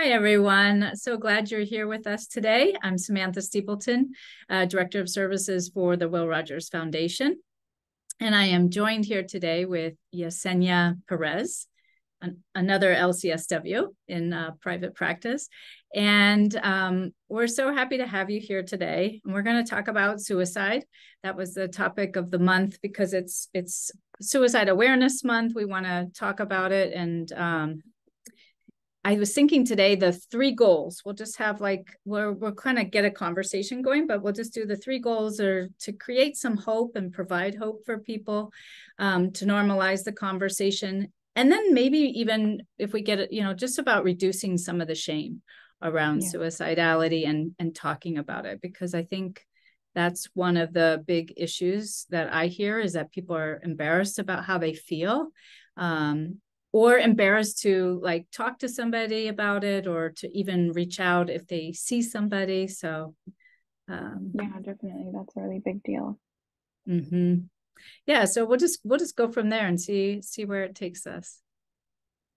Hi, everyone. So glad you're here with us today. I'm Samantha Steepleton, uh, Director of Services for the Will Rogers Foundation. And I am joined here today with Yesenia Perez, an, another LCSW in uh, private practice. And um, we're so happy to have you here today. And we're going to talk about suicide. That was the topic of the month because it's it's Suicide Awareness Month. We want to talk about it and um, I was thinking today the three goals. We'll just have like we're we'll kind of get a conversation going, but we'll just do the three goals are to create some hope and provide hope for people, um, to normalize the conversation, and then maybe even if we get it, you know, just about reducing some of the shame around yeah. suicidality and and talking about it because I think that's one of the big issues that I hear is that people are embarrassed about how they feel. Um, or embarrassed to like talk to somebody about it or to even reach out if they see somebody so um, yeah definitely that's a really big deal mm-hmm. yeah so we'll just we'll just go from there and see see where it takes us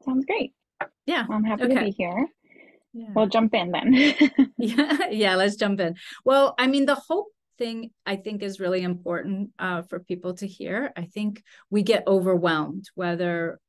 sounds great yeah i'm happy okay. to be here yeah. we'll jump in then yeah yeah let's jump in well i mean the whole thing I think is really important uh, for people to hear. I think we get overwhelmed, whether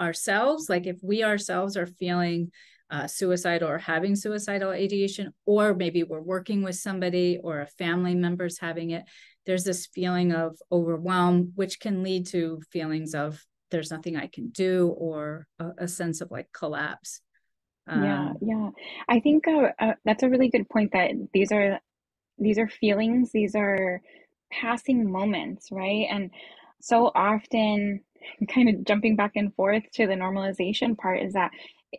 ourselves, like if we ourselves are feeling uh, suicide or having suicidal ideation, or maybe we're working with somebody or a family member's having it, there's this feeling of overwhelm, which can lead to feelings of there's nothing I can do or a, a sense of like collapse. Um, yeah, yeah. I think uh, uh, that's a really good point. That these are these are feelings. These are passing moments, right? And so often kind of jumping back and forth to the normalization part is that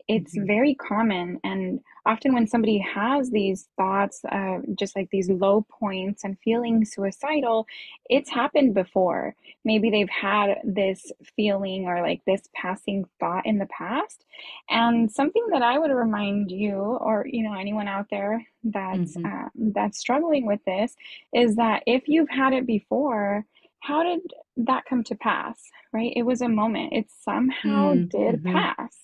it's mm-hmm. very common and often when somebody has these thoughts uh, just like these low points and feeling suicidal it's happened before maybe they've had this feeling or like this passing thought in the past and something that i would remind you or you know anyone out there that's mm-hmm. uh, that's struggling with this is that if you've had it before how did that come to pass right? It was a moment. It somehow mm, did mm-hmm. pass.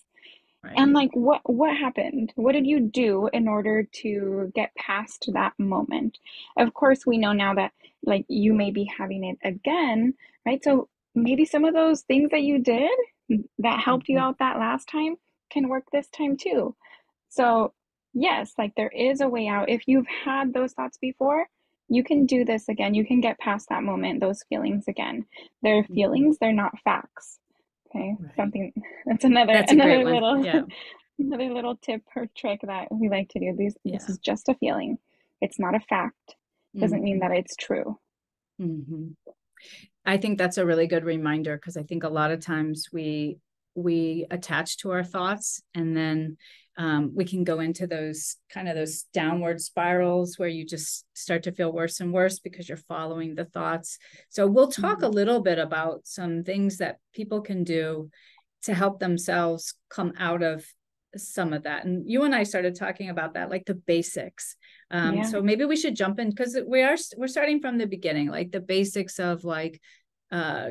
Right. and like what what happened? What did you do in order to get past that moment? Of course we know now that like you may be having it again right? So maybe some of those things that you did that helped mm-hmm. you out that last time can work this time too. So yes like there is a way out. If you've had those thoughts before you can do this again. You can get past that moment, those feelings again. They're mm-hmm. feelings, they're not facts. Okay. Right. Something that's another that's another little yeah. another little tip or trick that we like to do. These yeah. this is just a feeling. It's not a fact. Doesn't mm-hmm. mean that it's true. Mm-hmm. I think that's a really good reminder because I think a lot of times we we attach to our thoughts and then um, we can go into those kind of those downward spirals where you just start to feel worse and worse because you're following the thoughts. So we'll talk mm-hmm. a little bit about some things that people can do to help themselves come out of some of that. And you and I started talking about that, like the basics. Um, yeah. So maybe we should jump in because we are we're starting from the beginning, like the basics of like uh,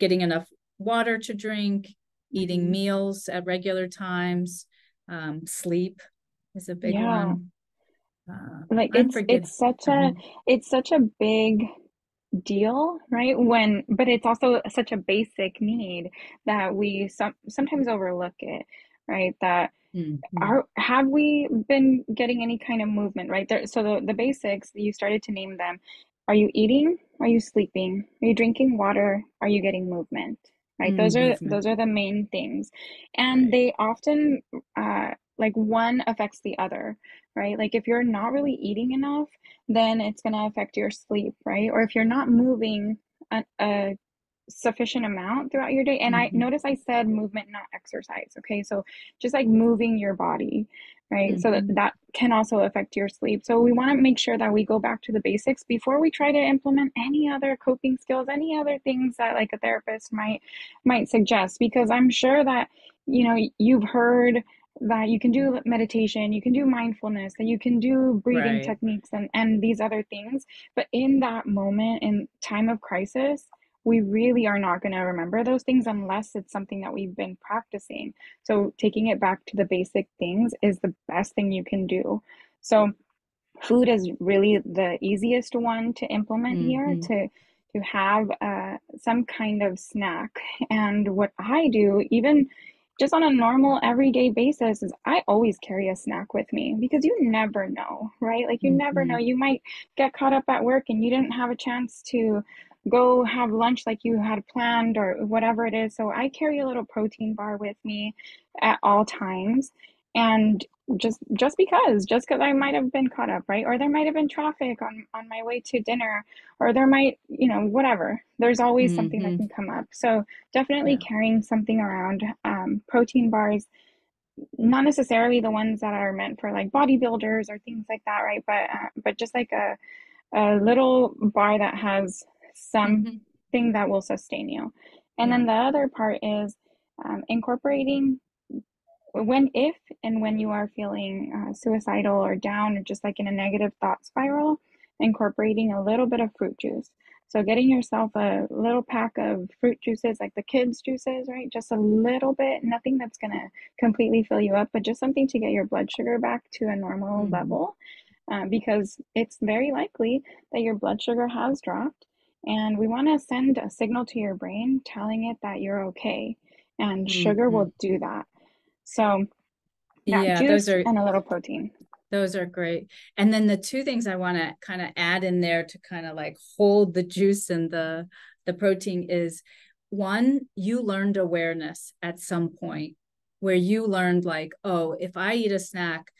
getting enough water to drink, eating mm-hmm. meals at regular times um, sleep is a big yeah. one. Uh, like it's it's such a mm-hmm. it's such a big deal right? When but it's also such a basic need that we some sometimes overlook it right? That mm-hmm. are have we been getting any kind of movement right? There so the, the basics you started to name them. Are you eating? Are you sleeping? Are you drinking water? Are you getting movement right mm, those are definitely. those are the main things and right. they often uh like one affects the other right like if you're not really eating enough then it's going to affect your sleep right or if you're not moving a, a sufficient amount throughout your day and mm-hmm. i notice i said movement not exercise okay so just like moving your body right mm-hmm. so that, mm-hmm. that can also affect your sleep so we want to make sure that we go back to the basics before we try to implement any other coping skills any other things that like a therapist might might suggest because i'm sure that you know you've heard that you can do meditation you can do mindfulness that you can do breathing right. techniques and and these other things but in that moment in time of crisis we really are not going to remember those things unless it's something that we've been practicing. So, taking it back to the basic things is the best thing you can do. So, food is really the easiest one to implement mm-hmm. here to to have uh, some kind of snack. And what I do, even just on a normal everyday basis is I always carry a snack with me because you never know, right? Like you mm-hmm. never know. You might get caught up at work and you didn't have a chance to go have lunch like you had planned or whatever it is. So I carry a little protein bar with me at all times and just just because just because i might have been caught up right or there might have been traffic on on my way to dinner or there might you know whatever there's always mm-hmm. something that mm-hmm. can come up so definitely yeah. carrying something around um, protein bars not necessarily the ones that are meant for like bodybuilders or things like that right but uh, but just like a a little bar that has something mm-hmm. that will sustain you and yeah. then the other part is um, incorporating when if and when you are feeling uh, suicidal or down or just like in a negative thought spiral incorporating a little bit of fruit juice so getting yourself a little pack of fruit juices like the kids juices right just a little bit nothing that's going to completely fill you up but just something to get your blood sugar back to a normal mm-hmm. level uh, because it's very likely that your blood sugar has dropped and we want to send a signal to your brain telling it that you're okay and mm-hmm. sugar will do that so yeah, yeah those are and a little protein. Those are great. And then the two things I want to kind of add in there to kind of like hold the juice and the the protein is one, you learned awareness at some point where you learned like, oh, if I eat a snack,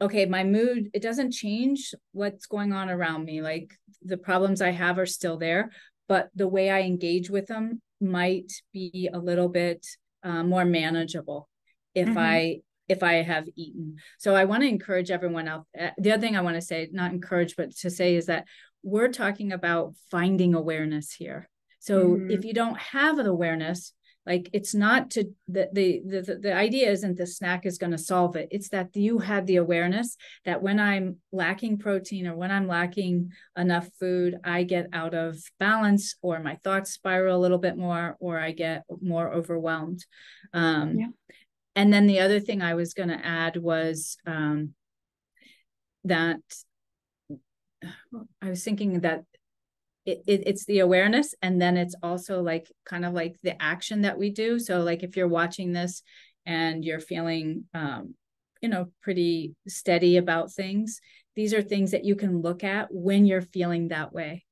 okay, my mood, it doesn't change what's going on around me. Like the problems I have are still there, but the way I engage with them might be a little bit uh, more manageable if mm-hmm. I if I have eaten. So I want to encourage everyone out. Uh, the other thing I want to say, not encourage, but to say is that we're talking about finding awareness here. So mm-hmm. if you don't have an awareness, like it's not to the, the the the idea isn't the snack is going to solve it. It's that you have the awareness that when I'm lacking protein or when I'm lacking enough food, I get out of balance or my thoughts spiral a little bit more or I get more overwhelmed. Um, yeah and then the other thing I was going to add was um, that I was thinking that it, it, it's the awareness and then it's also like kind of like the action that we do. So like if you're watching this and you're feeling um, you know pretty steady about things, these are things that you can look at when you're feeling that way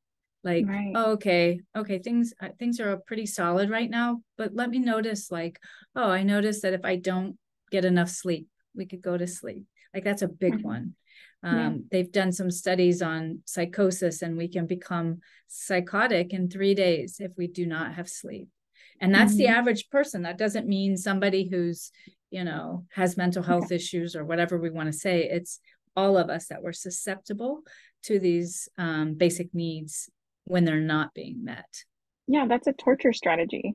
like right. oh, okay okay things uh, things are pretty solid right now but let me notice like oh i notice that if i don't get enough sleep we could go to sleep like that's a big mm-hmm. one um, yeah. they've done some studies on psychosis and we can become psychotic in three days if we do not have sleep and that's mm-hmm. the average person that doesn't mean somebody who's you know has mental health issues or whatever we want to say it's all of us that we're susceptible to these um, basic needs when they're not being met. Yeah, that's a torture strategy.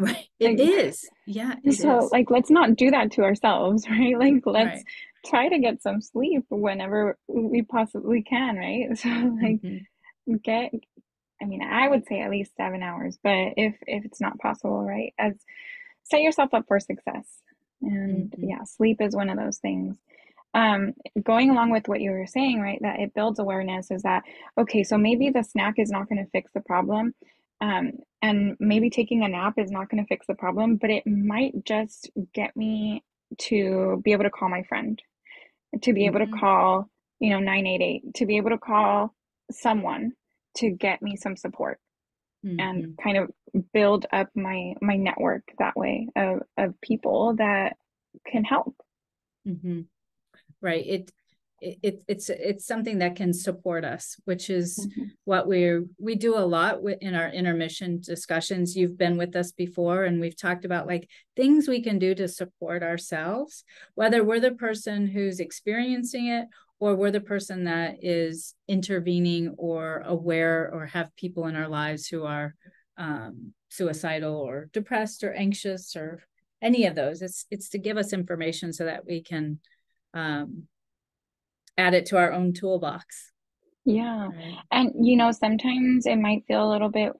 Right. It like, is. Yeah. It so is. like let's not do that to ourselves, right? Like let's right. try to get some sleep whenever we possibly can, right? So like mm-hmm. get I mean, I would say at least 7 hours, but if if it's not possible, right? As set yourself up for success. And mm-hmm. yeah, sleep is one of those things um, going along with what you were saying, right, that it builds awareness is that, okay, so maybe the snack is not going to fix the problem. Um, and maybe taking a nap is not going to fix the problem, but it might just get me to be able to call my friend, to be able mm-hmm. to call, you know, 988, to be able to call someone to get me some support. Mm-hmm. and kind of build up my my network that way of, of people that can help mm-hmm right it it, it's it's something that can support us which is mm-hmm. what we're we do a lot in our Innermission discussions you've been with us before and we've talked about like things we can do to support ourselves whether we're the person who's experiencing it or we're the person that is intervening or aware or have people in our lives who are um, suicidal or depressed or anxious or any of those it's it's to give us information so that we can um, add it to our own toolbox. Yeah. And, you know, sometimes it might feel a little bit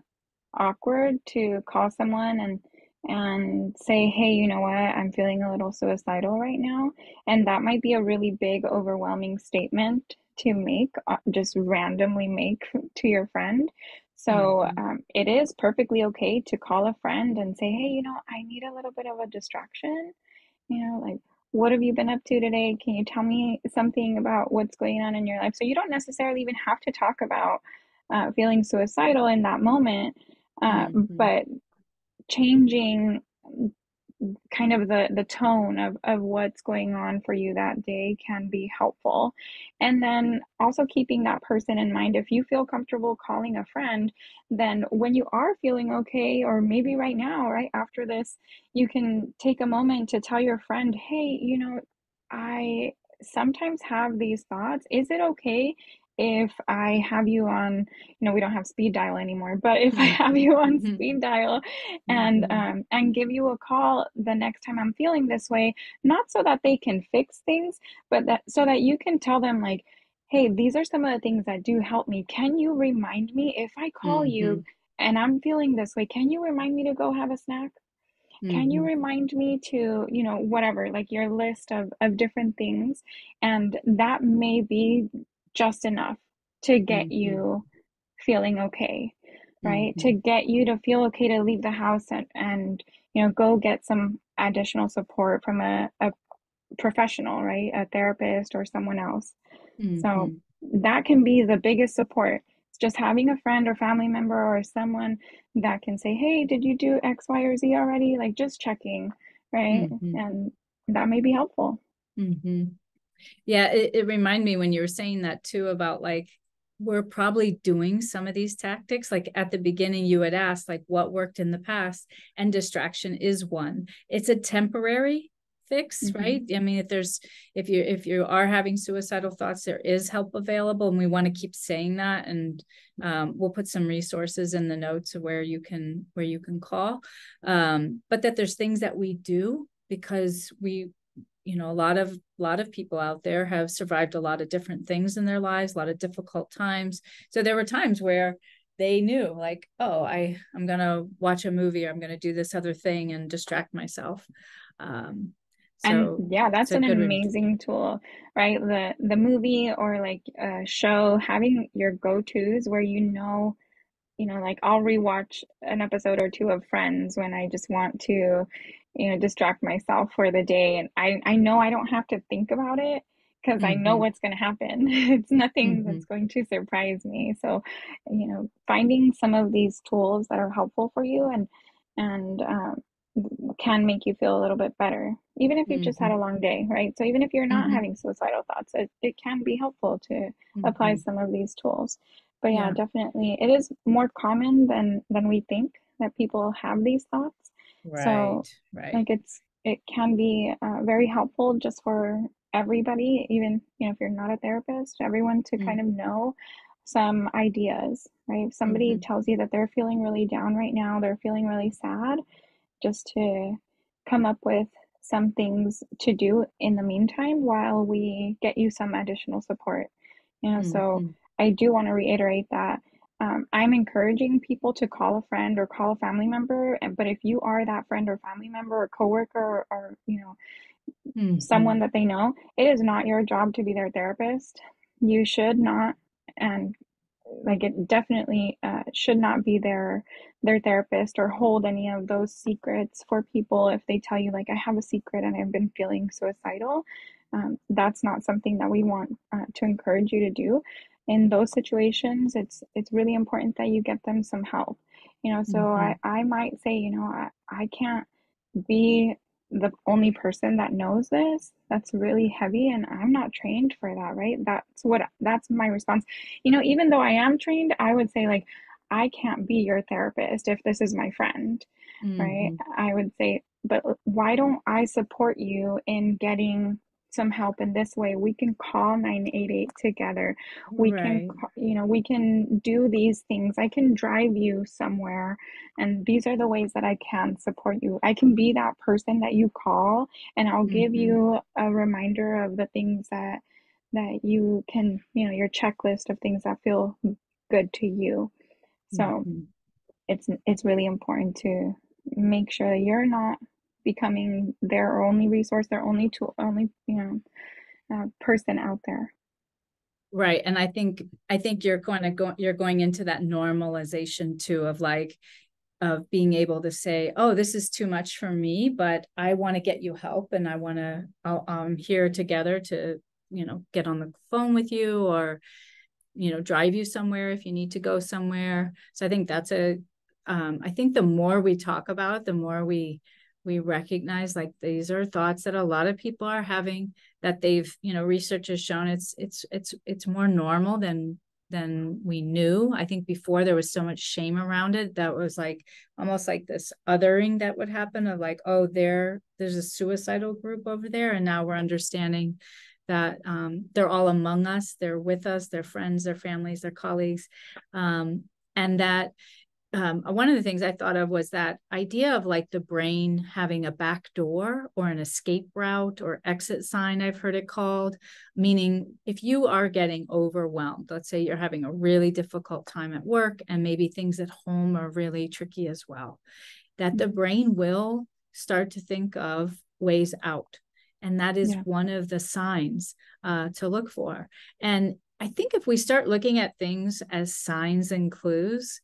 awkward to call someone and and say, hey, you know what, I'm feeling a little suicidal right now. And that might be a really big, overwhelming statement to make, uh, just randomly make to your friend. So Mm-hmm. um, it is perfectly okay to call a friend and say, hey, you know, I need a little bit of a distraction. You know, like, what have you been up to today? Can you tell me something about what's going on in your life? So you don't necessarily even have to talk about uh, feeling suicidal in that moment, uh, Mm-hmm. but changing kind of the the tone of of what's going on for you that day can be helpful. And then also keeping that person in mind if you feel comfortable calling a friend then when you are feeling okay or maybe right now right after this you can take a moment to tell your friend hey you know i sometimes have these thoughts. Is it okay if I have you on, you know, we don't have speed dial anymore, but if I have you on Mm-hmm. speed dial and Mm-hmm. um, and give you a call the next time I'm feeling this way, not so that they can fix things, but that so that you can tell them like, hey, these are some of the things that do help me. Can you remind me if I call Mm-hmm. you and I'm feeling this way? Can you remind me to go have a snack? Can you Mm-hmm. remind me to, you know, whatever, like your list of of different things, and that may be just enough to get Mm-hmm. you feeling okay, right? To Mm-hmm. get you to feel okay to leave the house and, and you know, go get some additional support from a, a professional, right? A therapist or someone else. So Mm-hmm. that can be the biggest support. It's just having a friend or family member or someone that can say, Hey, did you do X, Y, or Z already? Like just checking, right? Mm-hmm. And that may be helpful. Mm-hmm. Yeah, it, it reminded me when you were saying that too about like we're probably doing some of these tactics. Like at the beginning, you had asked like what worked in the past, and distraction is one. It's a temporary fix, Mhm. right? I mean, if there's if you if you are having suicidal thoughts, there is help available, and we want to keep saying that. And um, we'll put some resources in the notes where you can where you can call. Um, but that there's things that we do because we you know a lot of a lot of people out there have survived a lot of different things in their lives a lot of difficult times so there were times where they knew like oh i i'm gonna watch a movie or i'm gonna do this other thing and distract myself um And yeah, that's an amazing tool, right? The the movie or like a show, having your go-tos where you know, you know, like I'll rewatch an episode or two of Friends when I just want to, you know, distract myself for the day. And I I know I don't have to think about it because I know mm-hmm, what's going to happen. It's nothing mm-hmm, that's going to surprise me. So, you know, finding some of these tools that are helpful for you and and um, can make you feel a little bit better, even if you've just had mm-hmm, a long day, right? So even if you're not mm-hmm, having suicidal thoughts, it, it can be helpful to apply mm-hmm. some of these tools. But yeah, yeah definitely, it is more common than than we think that people have these thoughts. Right So right like it's it can be uh, very helpful just for everybody, even you know if you're not a therapist, everyone to kind of mm-hmm, know some ideas, right? If somebody mm-hmm, tells you that they're feeling really down right now, they're feeling really sad, just to come up with some things to do in the meantime while we get you some additional support. You know, so mm-hmm. I do want to reiterate that um, I'm encouraging people to call a friend or call a family member. And, But if you are that friend or family member or coworker or, or you know Mm-hmm. someone that they know, it is not your job to be their therapist. You should not, and like it definitely uh, should not be their their therapist or hold any of those secrets for people if they tell you like i have a secret and i've been feeling suicidal um, that's not something that we want uh, to encourage you to do in those situations it's it's really important that you get them some help you know so Mm-hmm. i i might say you know i, I can't be the only person that knows this that's really heavy and i'm not trained for that right that's what that's my response you know even though i am trained i would say like i can't be your therapist if this is my friend right Mm-hmm. i would say but why don't i support you in getting some help in this way we can call 988 together. We can you know we can do these things. I can drive you somewhere and these are the ways that i can support you. I can be that person that you call and i'll give mm-hmm. you a reminder of the things that that you can you know your checklist of things that feel good to you. So Mm-hmm. it's it's really important to make sure that you're not becoming their only resource, their only tool, only you know uh, person out there. Right, and I think I think you're going to go you're going into that normalization too of like of being able to say, "Oh, this is too much for me, but I want to get you help, and I want to. I'm here together to, you know, get on the phone with you, or, you know, drive you somewhere if you need to go somewhere." So I think that's a. Um, I think the more we talk about it, the more we we recognize like these are thoughts that a lot of people are having that they've you know research has shown it's it's it's it's more normal than than we knew. I think before there was so much shame around it that was like almost like this othering that would happen of like, oh, there there's a suicidal group over there, and now we're understanding that um, they're all among us, they're with us, they're friends, they're families, they're colleagues, um, and that um, one of the things I thought of was that idea of like the brain having a back door or an escape route or exit sign, I've heard it called, meaning if you are getting overwhelmed, let's say you're having a really difficult time at work and maybe things at home are really tricky as well, that the mm-hmm. brain will start to think of ways out. And that is yeah. one of the signs uh, to look for. And I think if we start looking at things as signs and clues,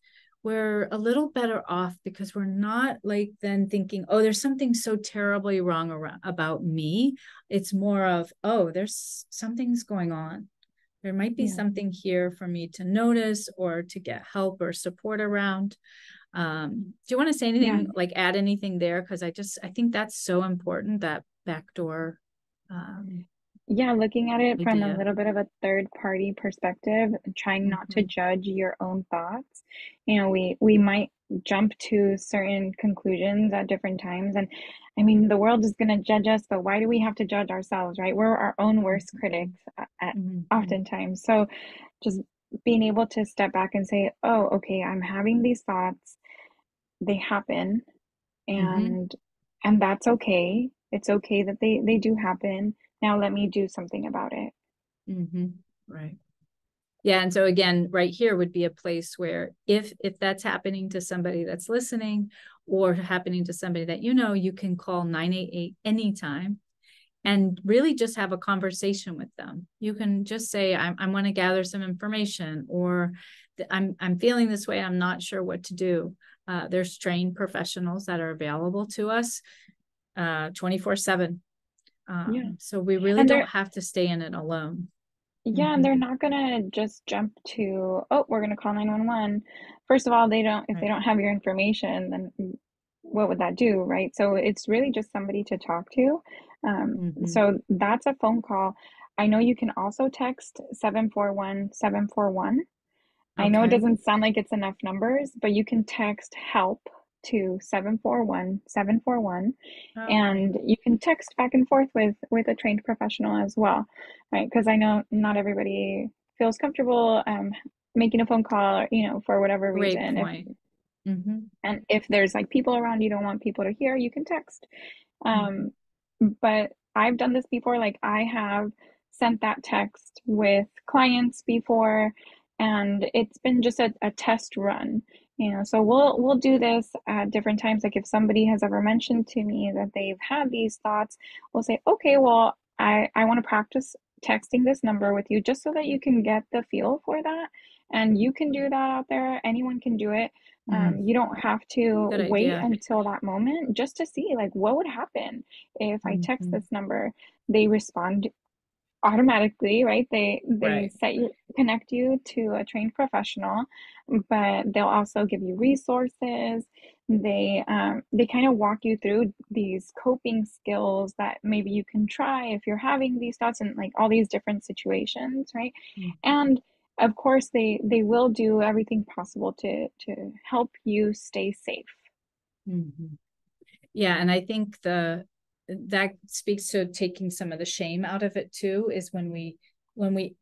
we're a little better off because we're not like then thinking, oh, there's something so terribly wrong around, about me. It's more of, oh, there's something's going on. There might be yeah. something here for me to notice or to get help or support around. Um, do you want to say anything, yeah. like add anything there? Because I just, I think that's so important that backdoor um, yeah, looking at it from a little bit of a third party perspective, trying not to mm-hmm. judge your own thoughts. You know, we we might jump to certain conclusions at different times and I mean, the world is going to judge us, but why do we have to judge ourselves, right? We're our own worst mm-hmm. critics at, at mm-hmm. oftentimes. So just being able to step back and say, "Oh, okay, I'm having these thoughts. They happen mm-hmm. and mm-hmm. and that's okay. It's okay that they they do happen." Now let me do something about it. Mm-hmm. right. Yeah and so again right here would be a place where if if that's happening to somebody that's listening or happening to somebody that you know you can call 988 anytime and really just have a conversation with them. You can just say i, I want to gather some information or i'm i'm feeling this way i'm not sure what to do. Uh, there's trained professionals that are available to us uh, 24 7 um, yeah. So we really and don't have to stay in it alone. Yeah, mm-hmm. and they're not gonna just jump to, oh, we're gonna call 911. First of all, they don't if right. they don't have your information, then what would that do, right? So it's really just somebody to talk to. Um, mm-hmm. So that's a phone call. I know you can also text 741 741. Okay. I know it doesn't sound like it's enough numbers, but you can text help to 741 741 and you can text back and forth with with a trained professional as well right? Because i know not everybody feels comfortable um, making a phone call or, you know for whatever Great reason. If, mm-hmm. and if there's like people around you don't want people to hear you can text. Um, mm-hmm. but i've done this before like i have sent that text with clients before and it's been just a, a test run know so we'll we'll do this at different times like if somebody has ever mentioned to me that they've had these thoughts we'll say okay well i i want to practice texting this number with you just so that you can get the feel for that and you can do that out there anyone can do it um, mm-hmm. um, you don't have to Good wait idea. until that moment just to see like what would happen if i text mm-hmm. this number they respond automatically right they they right. set you connect you to a trained professional but they'll also give you resources they um, they kind of walk you through these coping skills that maybe you can try if you're having these thoughts and like all these different situations right mm-hmm. and of course they they will do everything possible to to help you stay safe mm-hmm. yeah and i think the that speaks to taking some of the shame out of it too is when we when we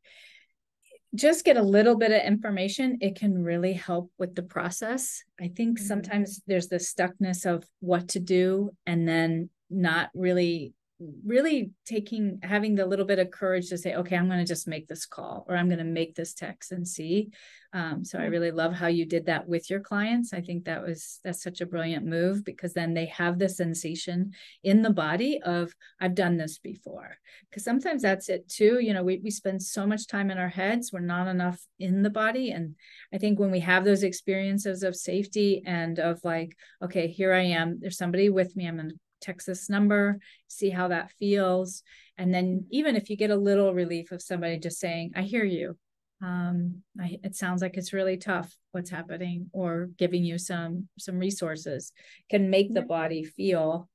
just get a little bit of information it can really help with the process i think mm-hmm. sometimes there's the stuckness of what to do and then not really really taking having the little bit of courage to say okay i'm going to just make this call or i'm going to make this text and see. Um, so i really love how you did that with your clients. I think that was that's such a brilliant move because then they have the sensation in the body of i've done this before. Because sometimes that's it too you know we, we spend so much time in our heads we're not enough in the body and i think when we have those experiences of safety and of like okay here i am there's somebody with me i'm going to text this number, see how that feels. And then even if you get a little relief of somebody just saying, I hear you. Um, I, it sounds like it's really tough what's happening or giving you some some resources can make the body feel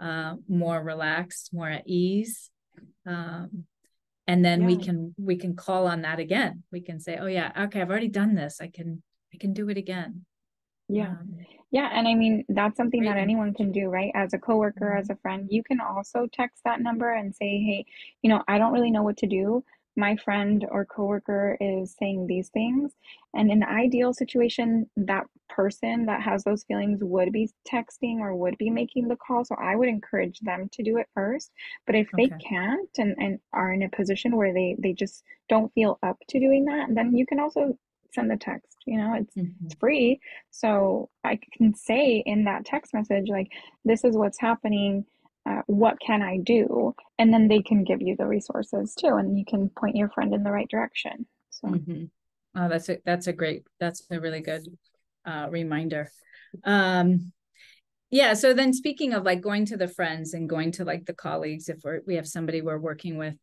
uh, more relaxed, more at ease. Um, and then yeah. we can we can call on that again. We can say, oh yeah, okay, I've already done this. I can I can do it again. Yeah. Um, yeah, and I mean that's something that anyone can do, right? As a coworker, as mm-hmm. a friend, you can also text that number and say, "Hey, you know, I don't really know what to do. My friend or coworker is saying these things." And in an ideal situation, that person that has those feelings would be texting or would be making the call. So I would encourage them to do it first. But if they can't and, and are in a position where they they just don't feel up to doing that, then you can also send the text you know it's mm-hmm. it's free so i can say in that text message like this is what's happening uh, what can i do and then they can give you the resources too and you can point your friend in the right direction so mm-hmm. oh that's a that's a great that's a really good uh, reminder um yeah so then speaking of like going to the friends and going to like the colleagues if we're we have somebody we're working with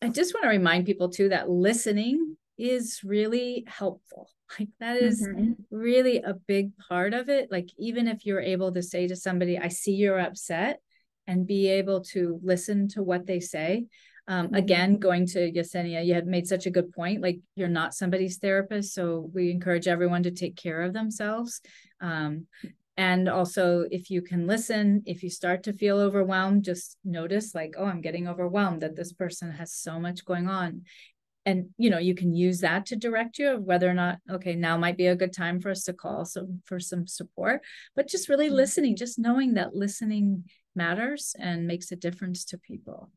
i just want to remind people too that listening is really helpful. Like that is mm-hmm. really a big part of it. Like even if you're able to say to somebody, I see you're upset and be able to listen to what they say. Um, mm-hmm. again, going to Yesenia, you had made such a good point. Like you're not somebody's therapist, so we encourage everyone to take care of themselves. Um, and also, if you can listen, if you start to feel overwhelmed, just notice, like, oh, I'm getting overwhelmed that this person has so much going on and you know you can use that to direct you of whether or not okay now might be a good time for us to call so for some support. But just really mm-hmm. listening just knowing that listening matters and makes a difference to people.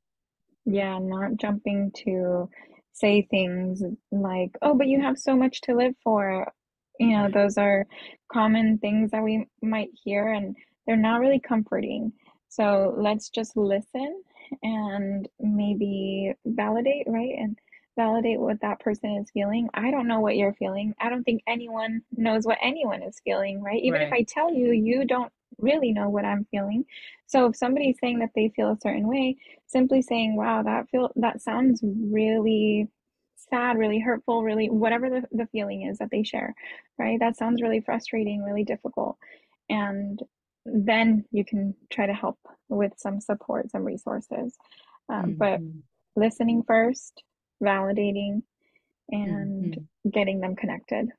Yeah not jumping to say things like oh but you have so much to live for. You know those are common things that we might hear and they're not really comforting. So let's just listen and maybe validate right and validate what that person is feeling. I don't know what you're feeling. I don't think anyone knows what anyone is feeling, right? Even right. if I tell you, you don't really know what I'm feeling. So if somebody's saying that they feel a certain way, simply saying, "Wow, that feel that sounds really sad, really hurtful, really whatever the, the feeling is that they share, right? That sounds really frustrating, really difficult." And then you can try to help with some support, some resources. Um, mm-hmm. But listening first, validating and mm-hmm. getting them connected.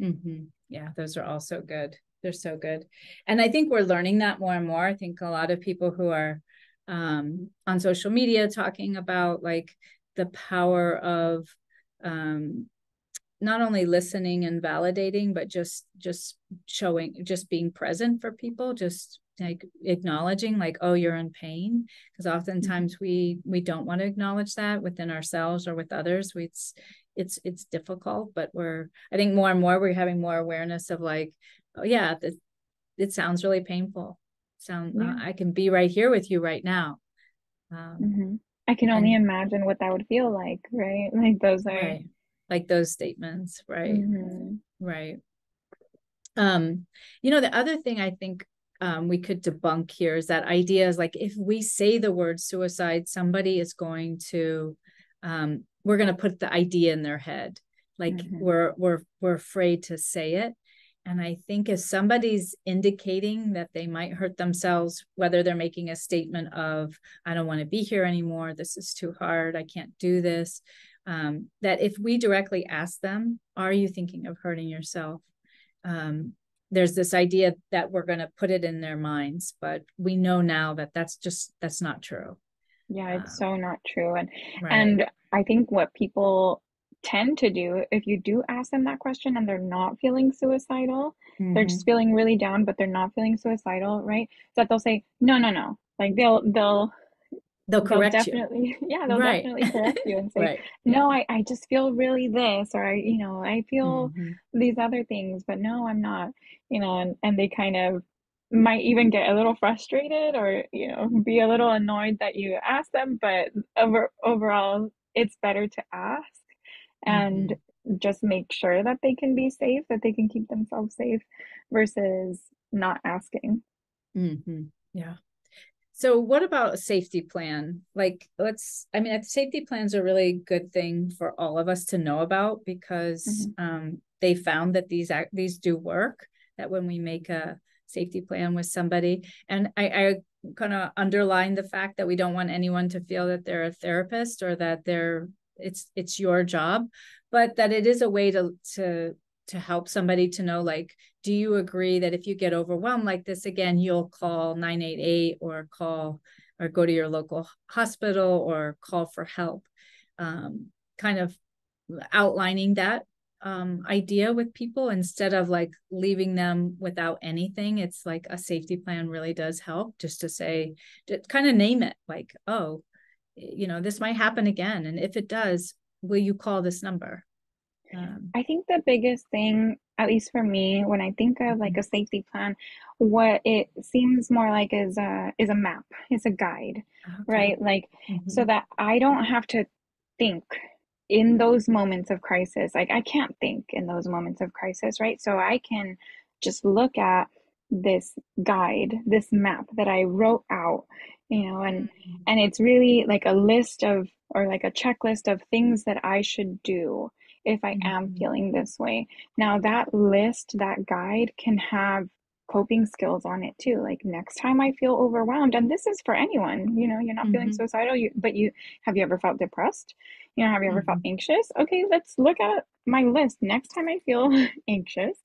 Mm-hmm. Yeah, those are all so good. They're so good. And I think we're learning that more and more. I think a lot of people who are um, on social media talking about like the power of um, not only listening and validating, but just just showing, just being present for people, just like acknowledging like oh you're in pain because mm-hmm. oftentimes we we don't want to acknowledge that within ourselves or with others we, it's it's it's difficult but we're i think more and more we're having more awareness of like oh yeah it, it sounds really painful sound uh, yeah. uh, i can be right here with you right now um, mm-hmm. i can only and, imagine what that would feel like right like those are right. like those statements right mm-hmm. right um you know the other thing i think um, we could debunk here is that idea is like if we say the word suicide, somebody is going to um, we're going to put the idea in their head. Like mm-hmm. we're we're we're afraid to say it. And I think if somebody's indicating that they might hurt themselves, whether they're making a statement of, I don't want to be here anymore, this is too hard, I can't do this, um, that if we directly ask them, Are you thinking of hurting yourself? Um, there's this idea that we're going to put it in their minds but we know now that that's just that's not true yeah it's um, so not true and right. and i think what people tend to do if you do ask them that question and they're not feeling suicidal mm-hmm. they're just feeling really down but they're not feeling suicidal right so that they'll say no no no like they'll they'll they'll correct they'll definitely, you. Yeah, they'll right. definitely correct you and say, right. no, I, I just feel really this, or I, you know, I feel mm-hmm. these other things, but no, I'm not, you know, and, and they kind of might even get a little frustrated or, you know, be a little annoyed that you ask them, but over, overall, it's better to ask and mm-hmm. just make sure that they can be safe, that they can keep themselves safe versus not asking. Mm-hmm. Yeah. So what about a safety plan? Like let's I mean safety plans are a really good thing for all of us to know about because mm-hmm. um, they found that these these do work that when we make a safety plan with somebody and I, I kind of underline the fact that we don't want anyone to feel that they're a therapist or that they're it's it's your job but that it is a way to to to help somebody to know like do you agree that if you get overwhelmed like this again you'll call 988 or call or go to your local hospital or call for help? Um, kind of outlining that um, idea with people instead of like leaving them without anything. It's like a safety plan really does help just to say to kind of name it like oh you know this might happen again and if it does will you call this number um, I think the biggest thing, at least for me, when I think of like mm-hmm. a safety plan, what it seems more like is a is a map, is a guide, okay. right? Like mm-hmm. so that I don't have to think in those moments of crisis. Like I can't think in those moments of crisis, right? So I can just look at this guide, this map that I wrote out, you know, and mm-hmm. and it's really like a list of or like a checklist of things that I should do if I am mm-hmm. feeling this way. Now, that list, that guide can have coping skills on it too. Like next time I feel overwhelmed, and this is for anyone, you know, you're not mm-hmm. feeling suicidal, you, but you have you ever felt depressed? You know, have you ever mm-hmm. felt anxious? Okay, let's look at my list. Next time I feel anxious,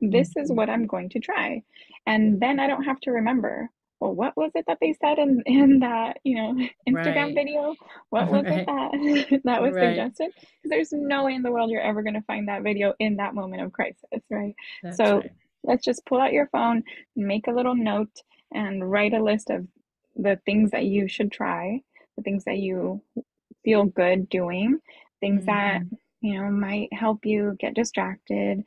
this is mm-hmm. what I'm going to try. And then I don't have to remember well, what was it that they said in, in that, you know, Instagram right. video? What was right. it that that was right. suggested? Because there's no way in the world you're ever going to find that video in that moment of crisis, right? That's so let's just pull out your phone, make a little note, and write a list of the things that you should try, the things that you feel good doing, things mm-hmm. that you know might help you get distracted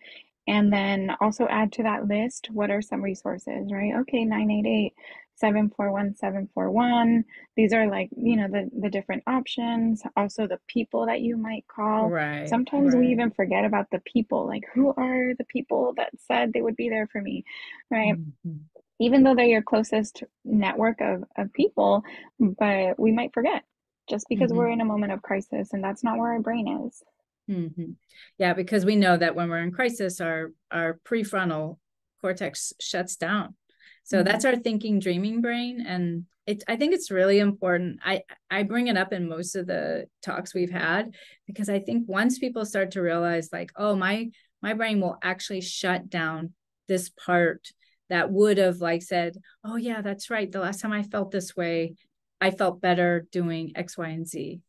and then also add to that list what are some resources right okay 988 741 741 these are like you know the the different options also the people that you might call right sometimes right. we even forget about the people like who are the people that said they would be there for me right mm-hmm. even though they're your closest network of, of people but we might forget just because mm-hmm. we're in a moment of crisis and that's not where our brain is mm-hmm. yeah because we know that when we're in crisis our our prefrontal cortex shuts down so mm-hmm. that's our thinking dreaming brain and it I think it's really important. I I bring it up in most of the talks we've had because I think once people start to realize like oh my my brain will actually shut down this part that would have like said oh yeah that's right the last time I felt this way I felt better doing X Y and Z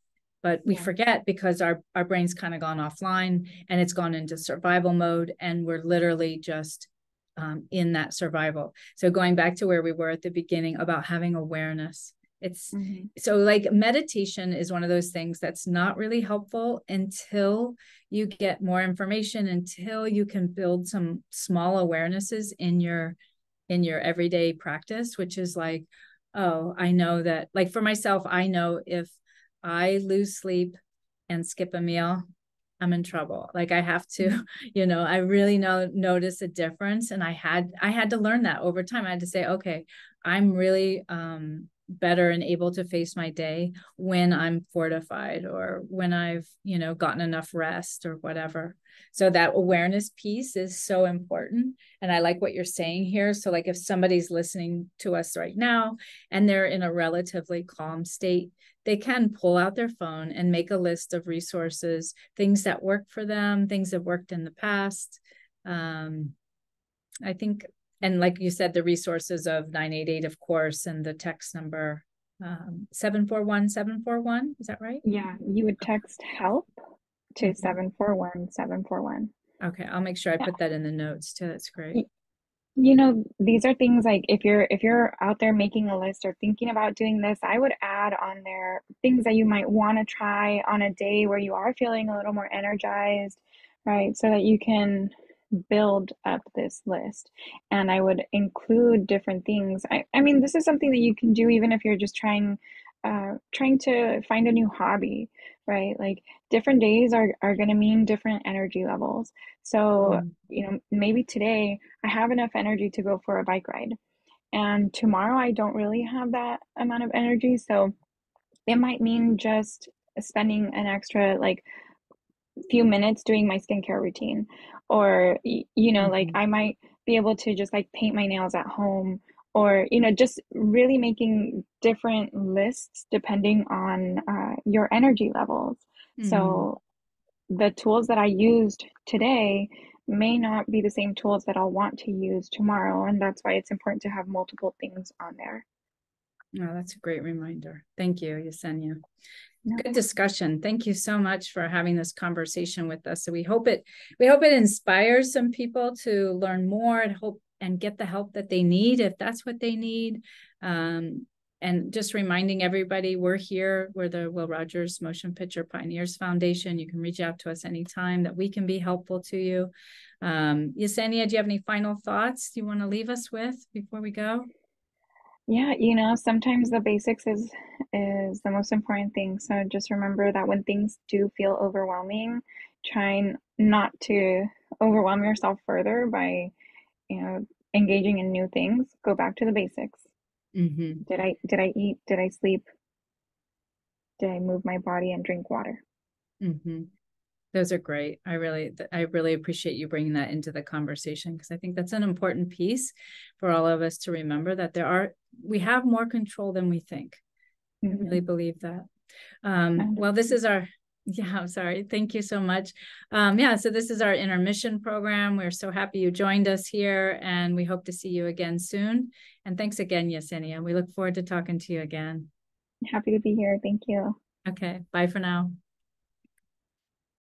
but we yeah. forget because our our brain's kind of gone offline and it's gone into survival mode and we're literally just um, in that survival. So going back to where we were at the beginning about having awareness. It's mm-hmm. so like meditation is one of those things that's not really helpful until you get more information, until you can build some small awarenesses in your in your everyday practice, which is like, oh, I know that like for myself, I know if I lose sleep and skip a meal, I'm in trouble. Like I have to, mm-hmm. you know, I really know notice a difference. And I had I had to learn that over time. I had to say, okay, I'm really um better and able to face my day when I'm fortified or when I've, you know, gotten enough rest or whatever. So that awareness piece is so important. And I like what you're saying here. So, like, if somebody's listening to us right now and they're in a relatively calm state, they can pull out their phone and make a list of resources, things that work for them, things that worked in the past. Um, I think, and like you said, the resources of 988, of course, and the text number um, 741 741. Is that right? Yeah, you would text help to mm-hmm. 741 741. Okay, I'll make sure I yeah. put that in the notes too. That's great. You know, these are things like if you're if you're out there making a list or thinking about doing this, I would add on there things that you might want to try on a day where you are feeling a little more energized, right? So that you can build up this list. And I would include different things. I, I mean, this is something that you can do even if you're just trying uh, trying to find a new hobby, right? Like different days are, are going to mean different energy levels. So, Mm. you know, maybe today I have enough energy to go for a bike ride. And tomorrow I don't really have that amount of energy. So it might mean just spending an extra like few minutes doing my skincare routine. Or, you know, like Mhm. I might be able to just like paint my nails at home or, you know, just really making different lists depending on uh, your energy levels. Mhm. So the tools that I used today may not be the same tools that I'll want to use tomorrow. And that's why it's important to have multiple things on there. Oh, that's a great reminder. Thank you, Yesenia. Yeah. Good discussion. Thank you so much for having this conversation with us. So we hope it we hope it inspires some people to learn more and hope and get the help that they need if that's what they need. Um, and just reminding everybody, we're here. We're the Will Rogers Motion Picture Pioneers Foundation. You can reach out to us anytime that we can be helpful to you. Um, Yesenia, do you have any final thoughts you want to leave us with before we go? Yeah, you know, sometimes the basics is is the most important thing. So just remember that when things do feel overwhelming, trying not to overwhelm yourself further by, you know, engaging in new things. Go back to the basics. Mm-hmm. Did I did I eat? Did I sleep? Did I move my body and drink water? Mm-hmm. Those are great. I really, I really appreciate you bringing that into the conversation because I think that's an important piece for all of us to remember that there are, we have more control than we think. Mm-hmm. I really believe that. Um, well, this is our, yeah, I'm sorry. Thank you so much. Um, yeah, so this is our Innermission program. We're so happy you joined us here and we hope to see you again soon. And thanks again, Yesenia. We look forward to talking to you again. Happy to be here. Thank you. Okay. Bye for now.